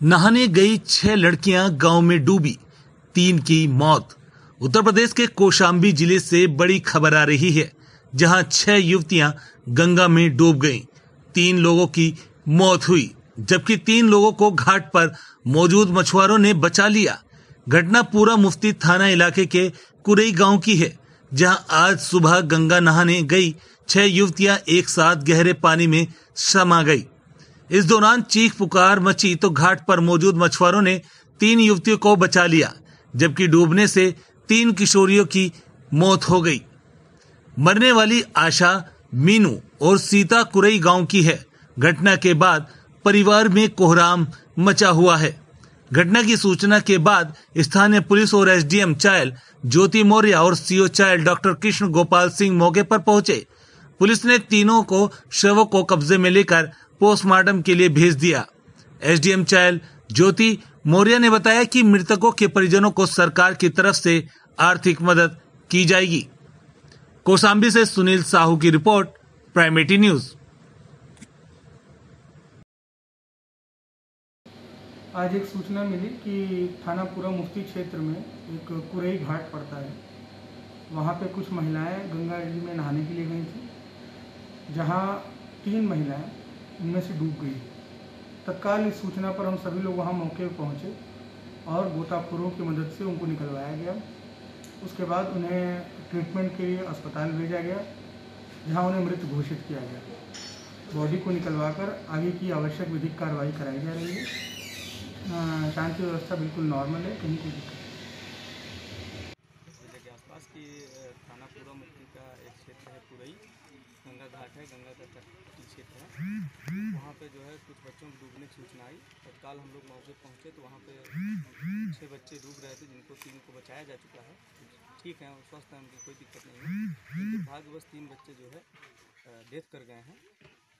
नहाने गई छह लड़कियाँ गाँव में डूबी, तीन की मौत। उत्तर प्रदेश के कोशाम्बी ज़िले से बड़ी खबर आ रही है, जहाँ छह युवतियाँ गंगा में डूब गईं। तीन लोगों की मौत हुई, जबकि तीन लोगों को घाट पर मौजूद मछुआरों ने बचा लिया। घटना पूरा मुफ्ती थाना इलाके के कुरई गाँव की है, जहाँ आज सुबह गंगा नहाने गई छह युवतियाँ एक साथ गहरे पानी में समा गई। इस दौरान चीख, पुकार, मची तो घाट पर मौजूद मछुआरों ने तीन युवतियों को बचा लिया, जबकि डूबने से तीन किशोरियों की मौत हो गई। मरने वाली आशा, मीनू और सीता कुरई गाँव की है। घटना के बाद परिवार में कोहराम मचा हुआ है। घटना की सूचना के बाद स्थानीय पुलिस और एसडीएम चायल, ज्योति मौर्य और सीओ चायल डॉक्टर कृष्ण गोपाल सिंह मौके पर पहुँचे। पुलिस ने तीनों को शवों को कब्जे में लेकर पोस्टमार्टम के लिए भेज दिया। एसडीएम चायल ज्योति मौर्य ने बताया कि मृतकों के परिजनों को सरकार की तरफ़ से आर्थिक मदद की जाएगी। कोसाम्बी से सुनील साहू की रिपोर्ट, प्राइमेटी न्यूज़। आज एक सूचना मिली कि थानापुरा मुफ्ती क्षेत्र में एक कुरई घाट पड़ता है। वहाँ पे कुछ महिलाएँ गंगा जी में नहाने के लिए गई थी, जहाँ तीन महिलाएँ उनमें से डूब गई। तत्काल इस सूचना पर हम सभी लोग वहाँ मौके पर पहुँचे और गोताखोरों की मदद से उनको निकलवाया गया। उसके बाद उन्हें ट्रीटमेंट के लिए अस्पताल भेजा गया, जहाँ उन्हें मृत घोषित किया गया। बॉडी को निकलवाकर आगे की आवश्यक विधिक कार्रवाई कराई जा रही है। शांति व्यवस्था बिल्कुल नॉर्मल है, कहीं कोई दिक्कत थाना का एक क्षेत्र है घाट है गंगा का क्षेत्र है वहाँ पे जो है कुछ बच्चों को डूबने की सूचना आई। तत्काल हम लोग मौके पहुँचे तो वहाँ पे छः बच्चे डूब रहे थे जिनको तीन को बचाया जा चुका है। ठीक है स्वस्थ हैं उनकी कोई दिक्कत नहीं है। लेकिन भाग्यवश तीन बच्चे जो है डेथ कर गए हैं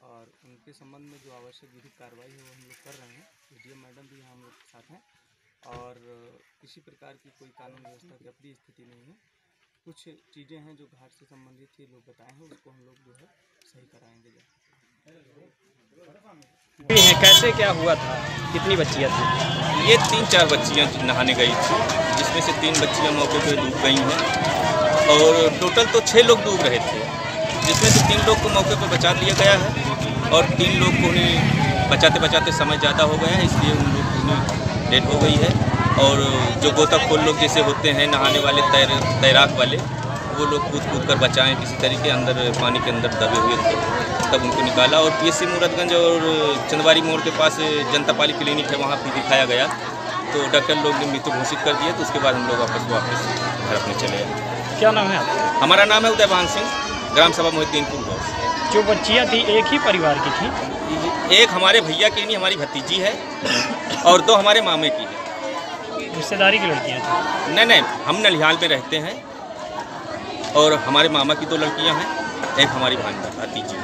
और उनके संबंध में जो आवश्यक विधिक कार्रवाई है वो हम लोग कर रहे हैं। डी मैडम भी यहाँ हम लोग के साथ हैं और किसी प्रकार की कोई कानून व्यवस्था की अपनी स्थिति नहीं है। कुछ चीज़ें हैं जो घाट से संबंधित थी, लोग बताए हैं, उसको हम लोग जो है सही कराएँगे हैं, कैसे क्या हुआ था? कितनी बच्चियाँ थी? ये तीन चार बच्चियाँ नहाने गई थी, जिसमें से तीन बच्चियाँ मौके पर डूब गई हैं। और टोटल तो छः लोग डूब रहे थे, जिसमें से तीन लोग को मौके पर बचा लिया गया है, और तीन लोग को उन्हें बचाते बचाते समय ज़्यादा हो गया है, इसलिए उन लोग की डेथ हो गई है। और जो गोताखोर लोग जैसे होते हैं नहाने वाले तैर तैराक वाले वो लोग कूद कूद कर बचाएँ किसी तरीके अंदर पानी के अंदर दबे हुए थे तब उनको निकाला और पीएससी मूरतगंज और चंदवारी मोड़ के पास जनता पाली क्लिनिक है वहाँ भी दिखाया गया। तो डॉक्टर लोग ने मृत्यु घोषित कर दिया तो उसके बाद हम लोग वापस वापस घर अपने चले आए क्या नाम है आपका? हमारा नाम है उदयभान सिंह ग्राम सभा मोहिद्दीनपुर गाँव जो बच्चियाँ थी एक ही परिवार की थी? एक हमारे भैया की नहीं हमारी भतीजी है और दो हमारे मामे की है। रिश्तेदारी की लड़कियाँ थी नहीं नहीं, हम नलिहाल पे रहते हैं और हमारे मामा की दो लड़कियाँ हैं, एक हमारी भांजा भतीजी।